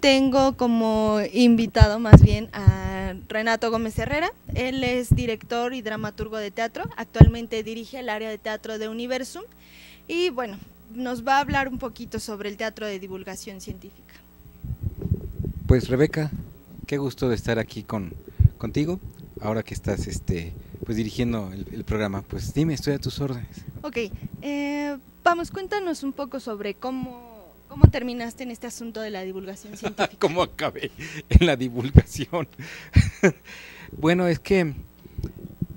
tengo como invitado más bien a Renato Gómez Herrera. Él es director y dramaturgo de teatro. Actualmente dirige el área de teatro de Universum. Y bueno, nos va a hablar un poquito sobre el teatro de divulgación científica. Pues Rebeca, qué gusto de estar aquí con, contigo, ahora que estás este, pues dirigiendo el, programa. Pues dime, estoy a tus órdenes. Ok, eh, vamos, cuéntanos un poco sobre cómo, cómo terminaste en este asunto de la divulgación científica. ¿Cómo acabé en la divulgación? bueno, es que,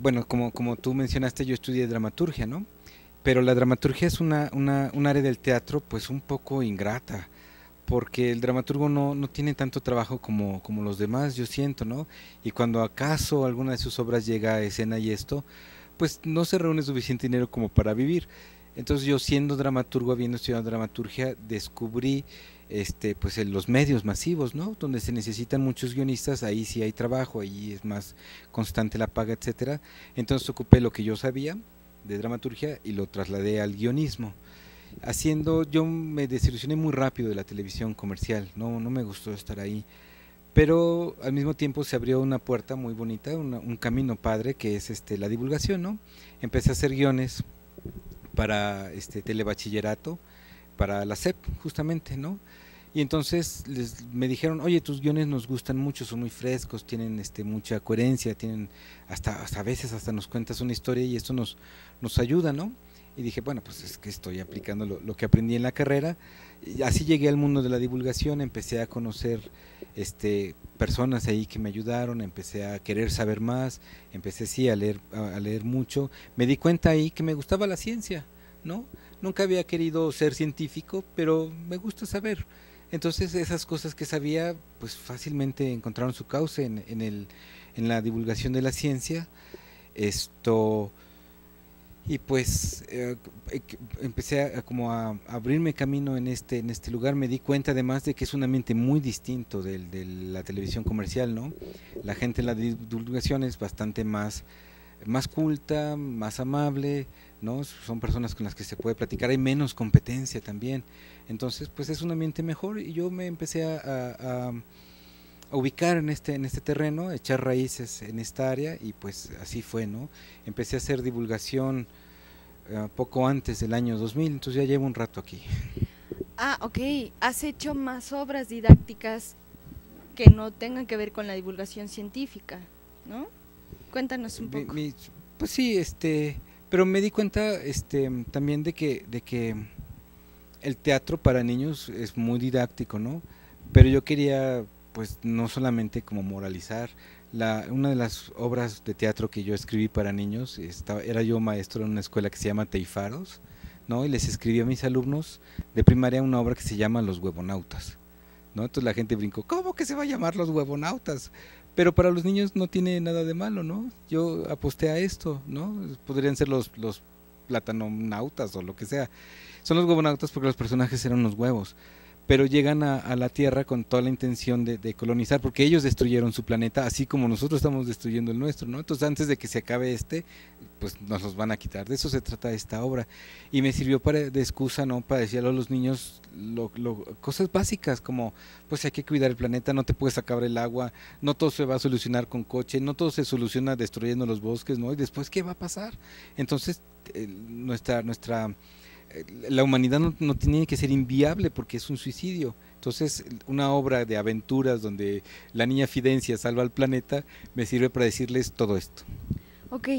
bueno, como, como tú mencionaste, yo estudié dramaturgia, ¿no? Pero la dramaturgia es una, una, un área del teatro pues un poco ingrata, porque el dramaturgo no, no tiene tanto trabajo como, como los demás, yo siento, ¿no? Y cuando acaso alguna de sus obras llega a escena y esto, pues no se reúne suficiente dinero como para vivir. Entonces yo siendo dramaturgo, habiendo estudiado dramaturgia, descubrí este, pues en los medios masivos, ¿no? Donde se necesitan muchos guionistas, ahí sí hay trabajo, ahí es más constante la paga, etcétera. Entonces ocupé lo que yo sabía, de dramaturgia y lo trasladé al guionismo. Haciendo, yo me desilusioné muy rápido de la televisión comercial, no, no me gustó estar ahí. Pero al mismo tiempo se abrió una puerta muy bonita, un camino padre que es este, la divulgación, ¿no? Empecé a hacer guiones para este telebachillerato, para la SEP justamente, ¿no? Y entonces les, me dijeron, oye, tus guiones nos gustan mucho, son muy frescos, tienen este, mucha coherencia, tienen hasta, hasta a veces hasta nos cuentas una historia y esto nos, nos ayuda, ¿no? Y dije, bueno, pues es que estoy aplicando lo, que aprendí en la carrera. Y así llegué al mundo de la divulgación, empecé a conocer este, personas ahí que me ayudaron, empecé a querer saber más, empecé sí a leer, a leer mucho. Me di cuenta ahí que me gustaba la ciencia, ¿no? Nunca había querido ser científico, pero me gusta saber. Entonces esas cosas que sabía, pues fácilmente encontraron su cauce en, en, el, en la divulgación de la ciencia. Esto y pues eh, empecé a, como a, abrirme camino en este en este lugar. Me di cuenta además de que es un ambiente muy distinto del, de la televisión comercial no la gente en la divulgación es bastante más más culta más amable no son personas con las que se puede platicar hay menos competencia también. Entonces, pues es un ambiente mejor y yo me empecé a, ubicar en este, en este terreno, echar raíces en esta área y pues así fue, ¿no? Empecé a hacer divulgación uh, poco antes del año 2000, entonces ya llevo un rato aquí. Ah, ok. ¿Has hecho más obras didácticas que no tengan que ver con la divulgación científica, no? Cuéntanos un poco. pues sí, este, pero me di cuenta este, también de que, de que el teatro para niños es muy didáctico, ¿no? Pero yo quería, pues, no solamente como moralizar. La, una de las obras de teatro que yo escribí para niños, estaba, era yo maestro en una escuela que se llama Teifaros, ¿no? Y les escribí a mis alumnos de primaria una obra que se llama Los Huevonautas, ¿no? Entonces la gente brincó, ¿cómo que se va a llamar Los Huevonautas? Pero para los niños no tiene nada de malo, ¿no? Yo aposté a esto, ¿no? Podrían ser los, los platanonautas o lo que sea. Son los huevonautas porque los personajes eran los huevos pero llegan a, la Tierra con toda la intención de, colonizar, porque ellos destruyeron su planeta, así como nosotros estamos destruyendo el nuestro, ¿no? Entonces antes de que se acabe este, pues nos los van a quitar. De eso se trata esta obra. Y me sirvió para, de excusa, ¿no? Para decirle a los niños lo, cosas básicas como, pues hay que cuidar el planeta, no te puedes acabar el agua, no todo se va a solucionar con coche, no todo se soluciona destruyendo los bosques, ¿no? Y después, ¿qué va a pasar? Entonces, nuestra, nuestra la humanidad no, tiene que ser inviable porque es un suicidio. Entonces, una obra de aventuras donde la niña Fidencia salva al planeta me sirve para decirles todo esto. Ok,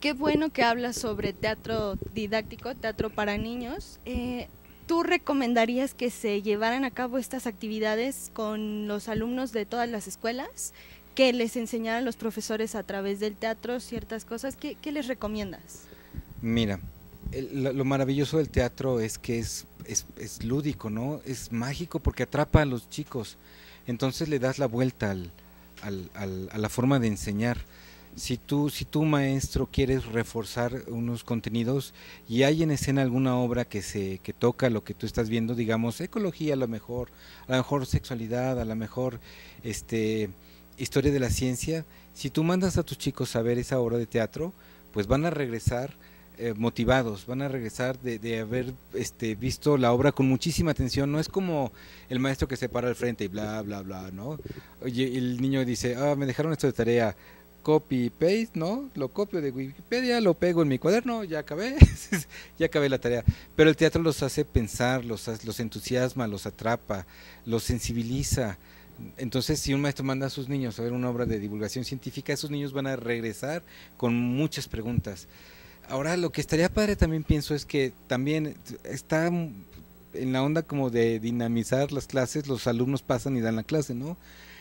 qué bueno que hablas sobre teatro didáctico, teatro para niños. Eh, ¿Tú recomendarías que se llevaran a cabo estas actividades con los alumnos de todas las escuelas? ¿Que les enseñaran los profesores a través del teatro ciertas cosas? ¿Qué, qué les recomiendas? Mira, lo maravilloso del teatro es que es, es, lúdico, ¿no? Es mágico porque atrapa a los chicos. Entonces le das la vuelta al, al, a la forma de enseñar. Si tú, si tú maestro quieres reforzar unos contenidos y hay en escena alguna obra que se que toca lo que tú estás viendo, digamos ecología a lo mejor, a lo mejor sexualidad, a lo mejor este historia de la ciencia, si tú mandas a tus chicos a ver esa obra de teatro, pues van a regresar eh, motivados, van a regresar de, haber este, visto la obra con muchísima atención. No es como el maestro que se para al frente y bla, bla, bla, ¿no? El niño dice, ah, me dejaron esto de tarea, copy paste, ¿no? Lo copio de Wikipedia, lo pego en mi cuaderno, ya acabé, ya acabé la tarea. Pero el teatro los hace pensar, los, los entusiasma, los atrapa, los sensibiliza. Entonces, si un maestro manda a sus niños a ver una obra de divulgación científica, esos niños van a regresar con muchas preguntas. Ahora, lo que estaría padre también pienso es que también está en la onda como de dinamizar las clases, los alumnos pasan y dan la clase, ¿no?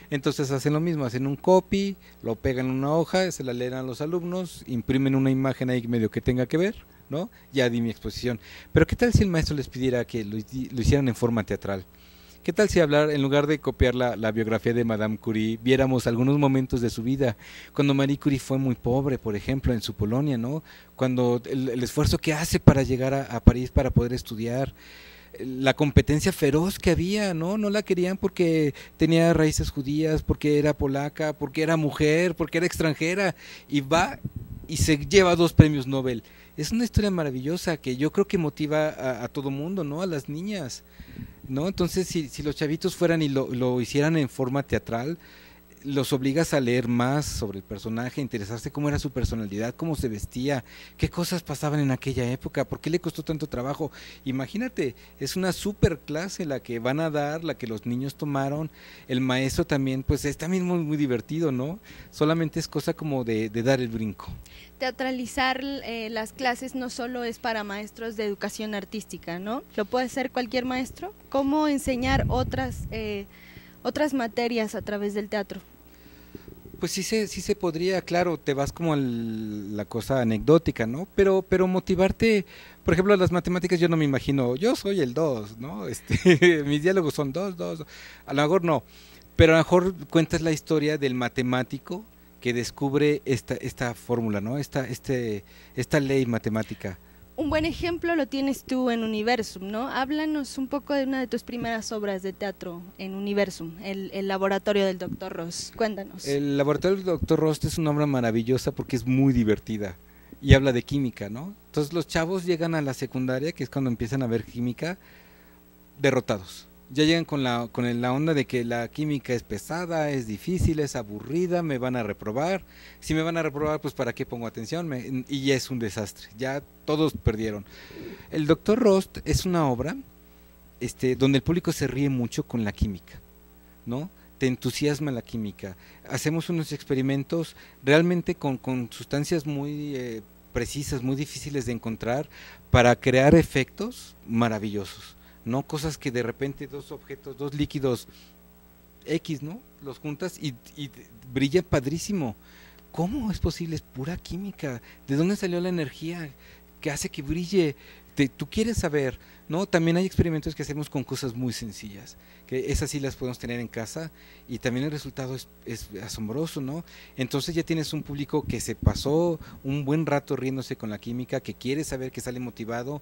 Entonces hacen lo mismo, hacen un copy, lo pegan en una hoja, se la leen a los alumnos, imprimen una imagen ahí medio que tenga que ver, ¿no? Ya di mi exposición. Pero ¿qué tal si el maestro les pidiera que lo, hicieran en forma teatral? ¿Qué tal si hablar, en lugar de copiar la, biografía de Madame Curie, viéramos algunos momentos de su vida? Cuando Marie Curie fue muy pobre, por ejemplo, en su Polonia, ¿no? Cuando el, esfuerzo que hace para llegar a, a, París para poder estudiar, la competencia feroz que había, ¿no? No la querían porque tenía raíces judías, porque era polaca, porque era mujer, porque era extranjera, y va y se lleva dos premios Nobel. Es una historia maravillosa que yo creo que motiva a, a todo mundo, ¿no? A las niñas. ¿No? Entonces, si, si los chavitos fueran y lo, lo, hicieran en forma teatral, los obligas a leer más sobre el personaje, interesarse cómo era su personalidad, cómo se vestía, qué cosas pasaban en aquella época, por qué le costó tanto trabajo. Imagínate, es una super clase la que van a dar, la que los niños tomaron. El maestro también, pues es también muy, muy divertido, ¿no? Solamente es cosa como de, de dar el brinco teatralizar eh, las clases no solo es para maestros de educación artística, ¿no? Lo puede hacer cualquier maestro. ¿Cómo enseñar otras, eh, otras materias a través del teatro? Pues sí se, sí se podría, claro, te vas como el, la cosa anecdótica, ¿no? Pero, pero motivarte, por ejemplo, las matemáticas yo no me imagino, yo soy el 2, ¿no? Este, mis diálogos son 2, 2, a lo mejor no, pero a lo mejor cuentas la historia del matemático que descubre esta, esta fórmula, ¿no? Esta, este, esta ley matemática. Un buen ejemplo lo tienes tú en Universum, ¿no? Háblanos un poco de una de tus primeras obras de teatro en Universum, el, el laboratorio del Dr. Ross. Cuéntanos. El laboratorio del Dr. Ross es una obra maravillosa porque es muy divertida y habla de química, ¿no? Entonces los chavos llegan a la secundaria, que es cuando empiezan a ver química, derrotados ya llegan con la, con la onda de que la química es pesada, es difícil, es aburrida, me van a reprobar. Si me van a reprobar, pues para qué pongo atención. Me, y ya es un desastre, ya todos perdieron. El Doctor Rost es una obra este, donde el público se ríe mucho con la química, ¿no? Te entusiasma la química. Hacemos unos experimentos realmente con, con sustancias muy eh, precisas, muy difíciles de encontrar, para crear efectos maravillosos no cosas que de repente dos objetos, dos líquidos X, ¿no? Los juntas y, y brilla padrísimo. ¿Cómo es posible? Es pura química. ¿De dónde salió la energía que hace que brille? Te, tú quieres saber, ¿no? También hay experimentos que hacemos con cosas muy sencillas, que esas sí las podemos tener en casa y también el resultado es, es, asombroso, ¿no? Entonces ya tienes un público que se pasó un buen rato riéndose con la química, que quiere saber, que sale motivado,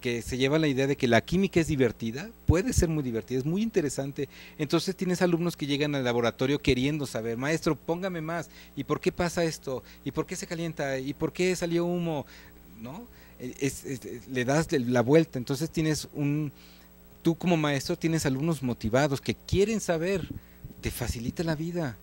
que se lleva la idea de que la química es divertida, puede ser muy divertida, es muy interesante. Entonces tienes alumnos que llegan al laboratorio queriendo saber, maestro, póngame más, ¿y por qué pasa esto? ¿Y por qué se calienta? ¿Y por qué salió humo? ¿No? Es, es, le das la vuelta, entonces tienes un, tú como maestro tienes alumnos motivados que quieren saber, te facilita la vida.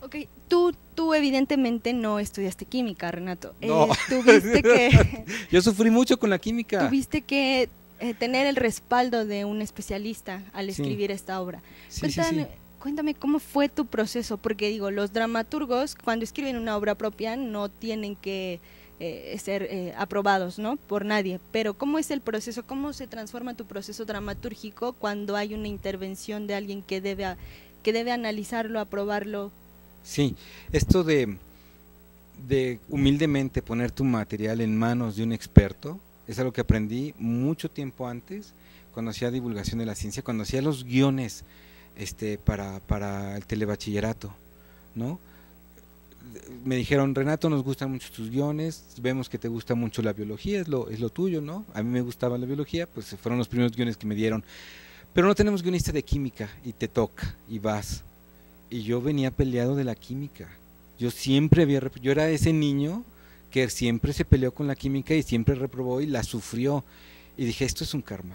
Ok, tú, tú evidentemente no estudiaste química, Renato. No. Eh, tuviste que... Yo sufrí mucho con la química. Tuviste que eh, tener el respaldo de un especialista al escribir sí. esta obra. Sí, cuéntame, sí, cuéntame cómo fue tu proceso, porque digo, los dramaturgos cuando escriben una obra propia no tienen que eh, ser eh, aprobados ¿no? por nadie. Pero ¿cómo es el proceso? ¿Cómo se transforma tu proceso dramatúrgico cuando hay una intervención de alguien que debe, que debe analizarlo, aprobarlo? Sí, esto de, de humildemente poner tu material en manos de un experto es algo que aprendí mucho tiempo antes, cuando hacía divulgación de la ciencia, cuando hacía los guiones este, para, para el telebachillerato, ¿no? Me dijeron, Renato, nos gustan mucho tus guiones, vemos que te gusta mucho la biología, es lo, es lo tuyo, ¿no? A mí me gustaba la biología, pues fueron los primeros guiones que me dieron. Pero no tenemos guionista de química y te toca y vas. Y yo venía peleado de la química. Yo siempre había, yo era ese niño que siempre se peleó con la química y siempre reprobó y la sufrió. Y dije, esto es un karma.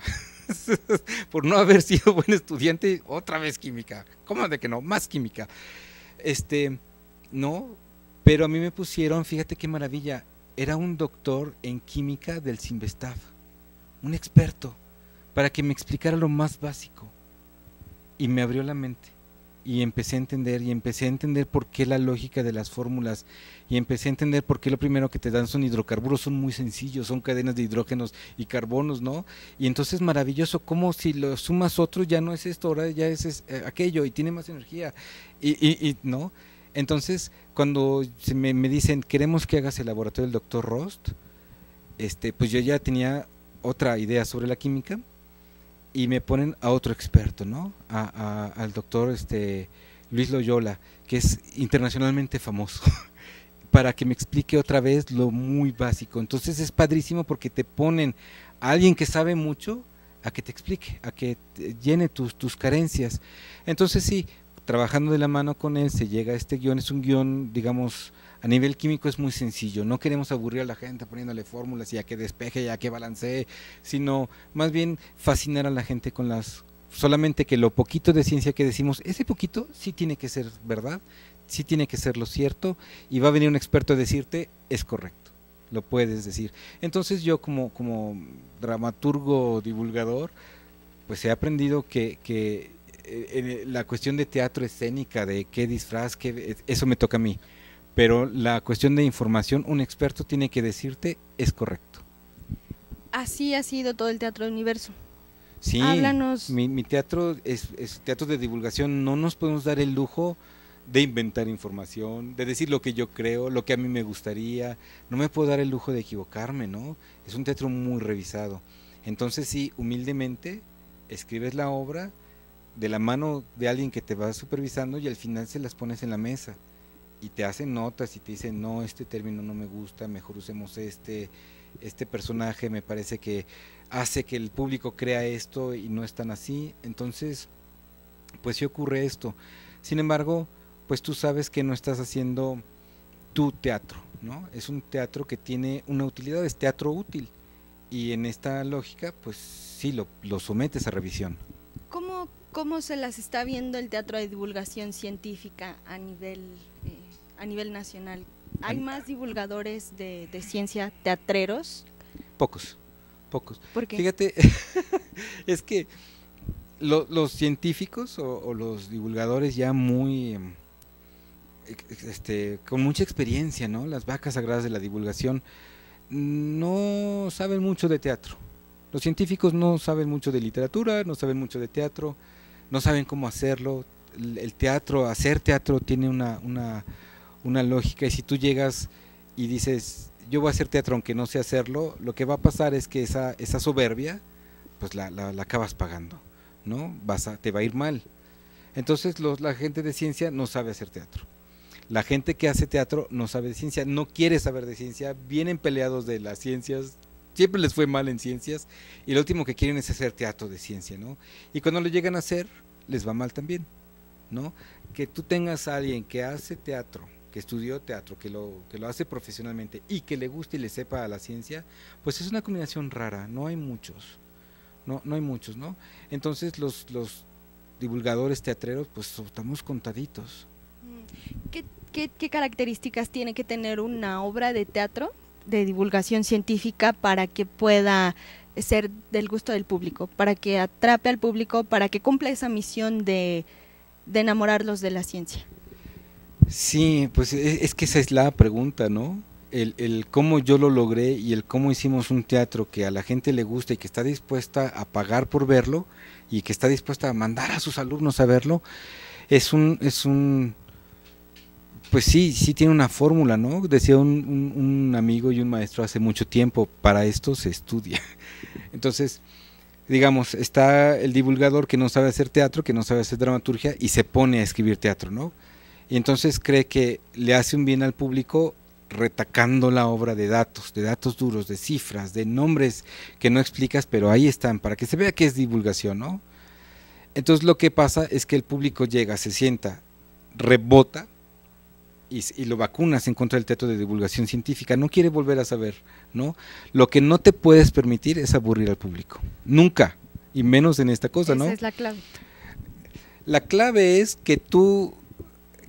Por no haber sido buen estudiante, otra vez química. ¿Cómo de que no? Más química. Este, no, pero a mí me pusieron, fíjate qué maravilla, era un doctor en química del Sinvestav, un experto, para que me explicara lo más básico. Y me abrió la mente y empecé a entender y empecé a entender por qué la lógica de las fórmulas y empecé a entender por qué lo primero que te dan son hidrocarburos, son muy sencillos, son cadenas de hidrógenos y carbonos, ¿no? Y entonces maravilloso, como si lo sumas otro ya no es esto, ahora ya es, eh, aquello y tiene más energía y, y, ¿no? Entonces, cuando se me, me, dicen, queremos que hagas el laboratorio del doctor Rost, este, pues yo ya tenía otra idea sobre la química y me ponen a otro experto, ¿no? A, al doctor este, Luis Loyola, que es internacionalmente famoso, para que me explique otra vez lo muy básico. Entonces es padrísimo porque te ponen a alguien que sabe mucho a que te explique, a que llene tus, tus carencias. Entonces sí, trabajando de la mano con él se llega a este guion, es un guion, digamos, a nivel químico es muy sencillo. No queremos aburrir a la gente poniéndole fórmulas y a que despeje y a que balancee, sino más bien fascinar a la gente con las solamente que lo poquito de ciencia que decimos, ese poquito sí tiene que ser verdad, sí tiene que ser lo cierto y va a venir un experto a decirte es correcto, lo puedes decir. Entonces yo como, como dramaturgo divulgador, pues he aprendido que, que la cuestión de teatro escénica, de qué disfraz, qué, eso me toca a mí pero la cuestión de información, un experto tiene que decirte es correcto. Así ha sido todo el Teatro Universo. Sí, Háblanos. Mi, teatro es, teatro de divulgación, no nos podemos dar el lujo de inventar información, de decir lo que yo creo, lo que a mí me gustaría, no me puedo dar el lujo de equivocarme, ¿no? Es un teatro muy revisado. Entonces sí, humildemente escribes la obra de la mano de alguien que te va supervisando y al final se las pones en la mesa y te hacen notas y te dicen, no, este término no me gusta, mejor usemos este, este personaje me parece que hace que el público crea esto y no es tan así. Entonces, pues sí ocurre esto. Sin embargo, pues tú sabes que no estás haciendo tu teatro, ¿no? Es un teatro que tiene una utilidad, es teatro útil. Y en esta lógica, pues sí, lo, lo sometes a revisión. ¿Cómo, ¿Cómo se las está viendo el teatro de divulgación científica a nivel eh, a nivel nacional? ¿Hay más divulgadores de, ciencia teatreros? Pocos, pocos. ¿Por qué? Fíjate, es que los científicos o, los divulgadores ya muy, em, este, con mucha experiencia, ¿no? Las vacas sagradas de la divulgación no saben mucho de teatro. Los científicos no saben mucho de literatura, no saben mucho de teatro, no saben cómo hacerlo. El teatro, hacer teatro tiene una, una una lógica y si tú llegas y dices, yo voy a hacer teatro aunque no sé hacerlo, lo que va a pasar es que esa, esa soberbia, pues la, la, acabas pagando, ¿no? Vas a, te va a ir mal. Entonces los, la gente de ciencia no sabe hacer teatro. La gente que hace teatro no sabe de ciencia, no quiere saber de ciencia, vienen peleados de las ciencias, siempre les fue mal en ciencias y lo último que quieren es hacer teatro de ciencia, ¿no? Y cuando lo llegan a hacer, les va mal también, ¿no? Que tú tengas a alguien que hace teatro, que estudió teatro, que lo, que lo hace profesionalmente y que le guste y le sepa a la ciencia, pues es una combinación rara, no hay muchos, no, no hay muchos, ¿no? Entonces los, los divulgadores teatreros, pues estamos contaditos. Mm. ¿Qué, qué, qué características tiene que tener una obra de teatro de divulgación científica para que pueda ser del gusto del público, para que atrape al público, para que cumpla esa misión de, de enamorarlos de la ciencia? Sí, pues e, es, que esa es la pregunta, ¿no? El, el, cómo yo lo logré y el cómo hicimos un teatro que a la gente le gusta y que está dispuesta a pagar por verlo y que está dispuesta a mandar a sus alumnos a verlo, es un, es un, pues sí, sí tiene una fórmula, ¿no? Decía un, amigo y un maestro hace mucho tiempo, para esto se estudia. Entonces, digamos, está el divulgador que no sabe hacer teatro, que no sabe hacer dramaturgia y se pone a escribir teatro, ¿no? y entonces cree que le hace un bien al público retacando la obra de datos, de datos duros, de cifras, de nombres que no explicas, pero ahí están, para que se vea que es divulgación, ¿no? Entonces lo que pasa es que el público llega, se sienta, rebota y, lo vacunas en contra del teatro de divulgación científica, no quiere volver a saber, ¿no? Lo que no te puedes permitir es aburrir al público, nunca, y menos en esta cosa, ¿no? Esa es la clave. La clave es que tú,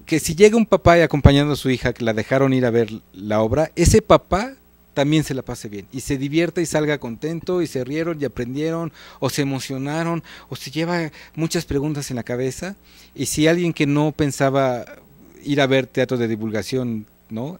que si llega un papá y acompañando a su hija que la dejaron ir a ver la obra, ese papá también se la pase bien y se divierta y salga contento y se rieron y aprendieron o se emocionaron o se lleva muchas preguntas en la cabeza y si alguien que no pensaba ir a ver teatro de divulgación, ¿no?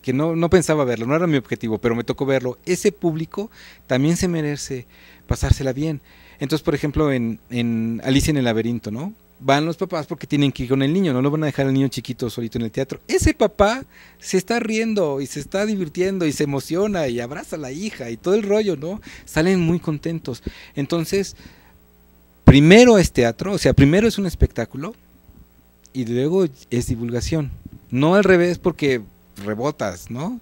que no, no pensaba verlo, no era mi objetivo, pero me tocó verlo, ese público también se merece pasársela bien. Entonces, por ejemplo, en, en Alicia en el laberinto, ¿no? Van los papás porque tienen que ir con el niño, no lo van a dejar al niño chiquito solito en el teatro. Ese papá se está riendo y se está divirtiendo y se emociona y abraza a la hija y todo el rollo, ¿no? Salen muy contentos. Entonces, primero es teatro, o sea, primero es un espectáculo, y luego es divulgación. No al revés porque rebotas, ¿no?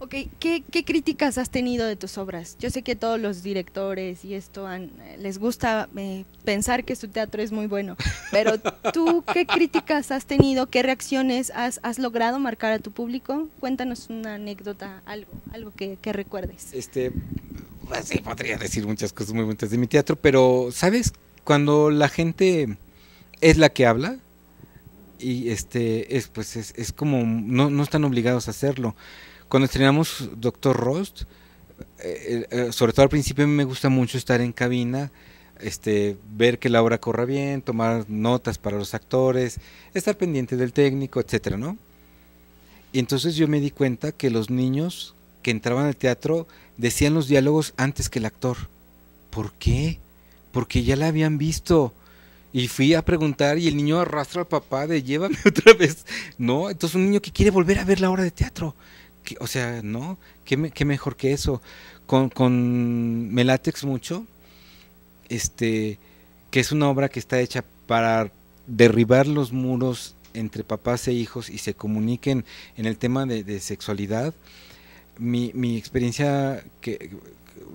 Ok, ¿Qué, críticas has tenido de tus obras? Yo sé que todos los directores y esto han, les gusta eh, pensar que su teatro es muy bueno, pero tú, ¿qué críticas has tenido? ¿Qué reacciones has, has logrado marcar a tu público? Cuéntanos una anécdota, algo, algo que, que recuerdes. Este, pues sí, podría decir muchas cosas muy buenas de mi teatro, pero ¿sabes? Cuando la gente es la que habla, y este es pues es, es como no, no, están obligados a hacerlo. Cuando estrenamos Doctor Rost, eh, eh, sobre todo al principio me gusta mucho estar en cabina, este, ver que la obra corra bien, tomar notas para los actores, estar pendiente del técnico, etcétera, ¿no? Y entonces yo me di cuenta que los niños que entraban al teatro decían los diálogos antes que el actor. ¿Por qué? Porque ya la habían visto y fui a preguntar y el niño arrastra al papá de llévame otra vez. No, entonces un niño que quiere volver a ver la obra de teatro. o sea, ¿no? ¿Qué, ¿Qué, mejor que eso? Con, con Melatex mucho, este, que es una obra que está hecha para derribar los muros entre papás e hijos y se comuniquen en el tema de, sexualidad. Mi, mi experiencia, que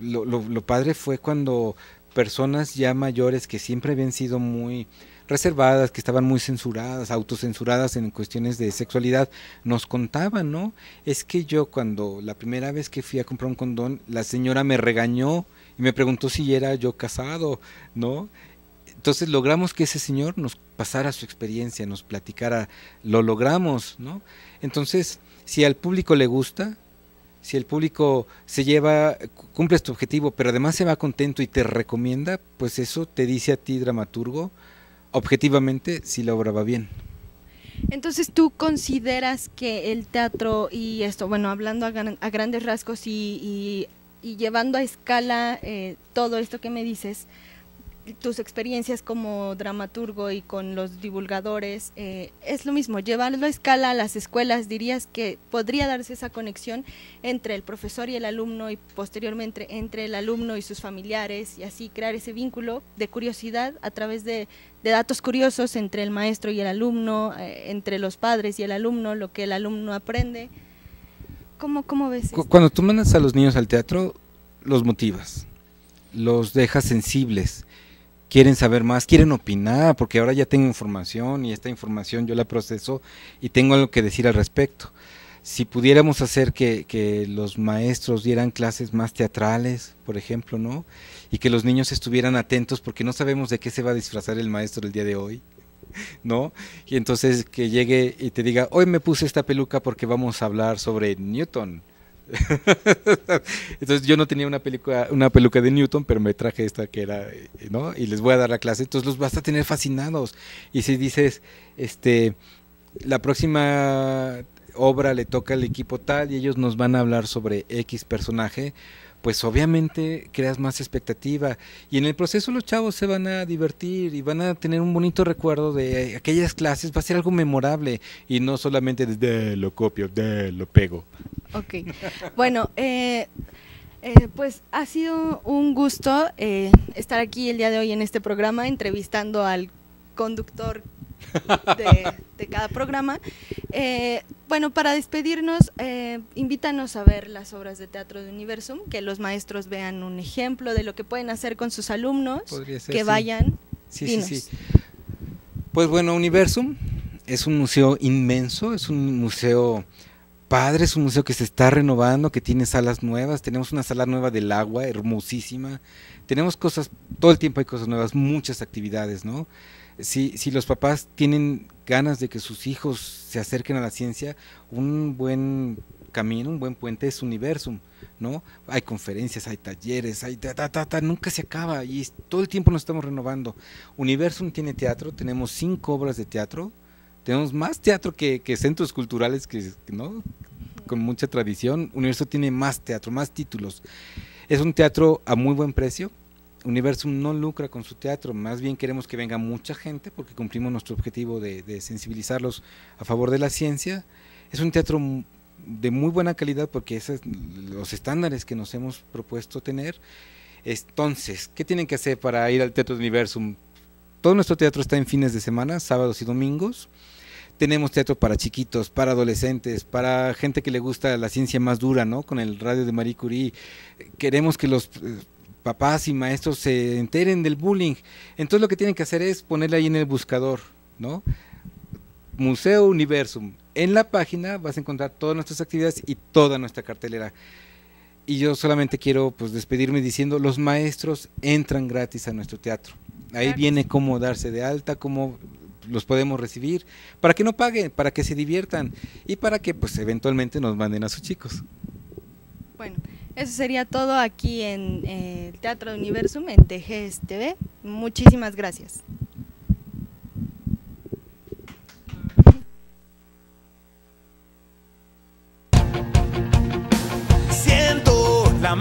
lo, lo padre fue cuando personas ya mayores que siempre habían sido muy reservadas, que estaban muy censuradas, autocensuradas en cuestiones de sexualidad, nos contaban, ¿no? Es que yo cuando la primera vez que fui a comprar un condón, la señora me regañó y me preguntó si era yo casado, ¿no? Entonces logramos que ese señor nos pasara su experiencia, nos platicara, lo logramos, ¿no? Entonces, si al público le gusta, si el público se lleva, cumple tu objetivo, pero además se va contento y te recomienda, pues eso te dice a ti, dramaturgo, objetivamente si la obra va bien. Entonces, ¿tú consideras que el teatro y esto, bueno, hablando a, grandes rasgos y, llevando a escala eh, todo esto que me dices, tus experiencias como dramaturgo y con los divulgadores, eh, es lo mismo, llevarlo a escala a las escuelas, dirías que podría darse esa conexión entre el profesor y el alumno y posteriormente entre el alumno y sus familiares y así crear ese vínculo de curiosidad a través de, datos curiosos entre el maestro y el alumno, eh, entre los padres y el alumno, lo que el alumno aprende. ¿Cómo, cómo ves? Cuando tú mandas a los niños al teatro, los motivas, los dejas sensibles quieren saber más, quieren opinar, porque ahora ya tengo información y esta información yo la proceso y tengo algo que decir al respecto. Si pudiéramos hacer que, que los maestros dieran clases más teatrales, por ejemplo, ¿no? Y que los niños estuvieran atentos porque no sabemos de qué se va a disfrazar el maestro el día de hoy. ¿no? Y entonces que llegue y te diga, hoy me puse esta peluca porque vamos a hablar sobre Newton, Entonces yo no tenía una peluca, una peluca de Newton, pero me traje esta que era, ¿no? Y les voy a dar la clase, entonces los vas a tener fascinados. Y si dices, este, la próxima obra le toca al equipo tal y ellos nos van a hablar sobre X personaje, pues obviamente creas más expectativa. Y en el proceso los chavos se van a divertir y van a tener un bonito recuerdo de aquellas clases, va a ser algo memorable. Y no solamente de lo copio, de lo pego. Ok, bueno, eh, eh, pues ha sido un gusto eh, estar aquí el día de hoy en este programa entrevistando al conductor de, cada programa. Eh, bueno, para despedirnos, eh, invítanos a ver las obras de teatro de Universum, que los maestros vean un ejemplo de lo que pueden hacer con sus alumnos, que vayan. Sí, sí, sí. Pues bueno, Universum es un museo inmenso, es un museo padre, es un museo que se está renovando, que tiene salas nuevas, tenemos una sala nueva del agua, hermosísima, tenemos cosas, todo el tiempo hay cosas nuevas, muchas actividades, ¿no? Si, si los papás tienen ganas de que sus hijos se acerquen a la ciencia, un buen camino, un buen puente es Universum, ¿no? Hay conferencias, hay talleres, hay ta, ta, ta, nunca se acaba y todo el tiempo nos estamos renovando. Universum tiene teatro, tenemos cinco obras de teatro, tenemos más teatro que, centros culturales que, ¿no? con mucha tradición. Universo tiene más teatro, más títulos. Es un teatro a muy buen precio. Universum no lucra con su teatro, más bien queremos que venga mucha gente porque cumplimos nuestro objetivo de, sensibilizarlos a favor de la ciencia. Es un teatro de muy buena calidad porque esos los estándares que nos hemos propuesto tener. Entonces, ¿qué tienen que hacer para ir al Teatro de Universum? Todo nuestro teatro está en fines de semana, sábados y domingos. Tenemos teatro para chiquitos, para adolescentes, para gente que le gusta la ciencia más dura, ¿no? Con el radio de Marie Curie. Queremos que los eh, papás y maestros se enteren del bullying. Entonces lo que tienen que hacer es ponerle ahí en el buscador, ¿no? Museo Universum. En la página vas a encontrar todas nuestras actividades y toda nuestra cartelera. Y yo solamente quiero pues despedirme diciendo, los maestros entran gratis a nuestro teatro. Ahí viene cómo darse de alta, cómo los podemos recibir, para que no paguen, para que se diviertan y para que pues eventualmente nos manden a sus chicos. Bueno, eso sería todo aquí en eh, el Teatro Universum, en TGS TV. Muchísimas gracias. Siento la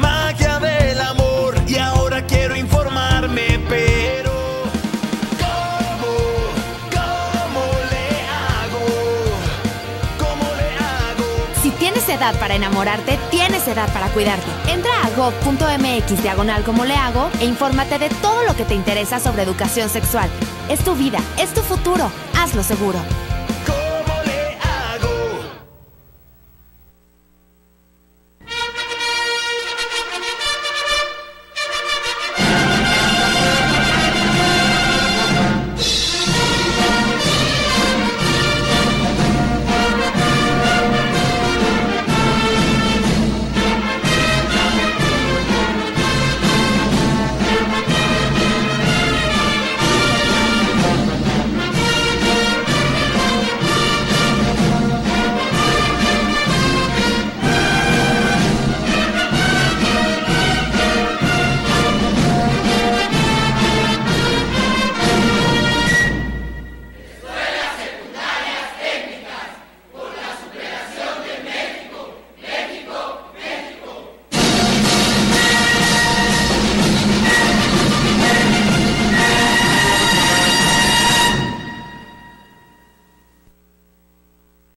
edad para enamorarte, tienes edad para cuidarte. Entra a gov.mx diagonal como le hago e infórmate de todo lo que te interesa sobre educación sexual. Es tu vida, es tu futuro. Hazlo seguro.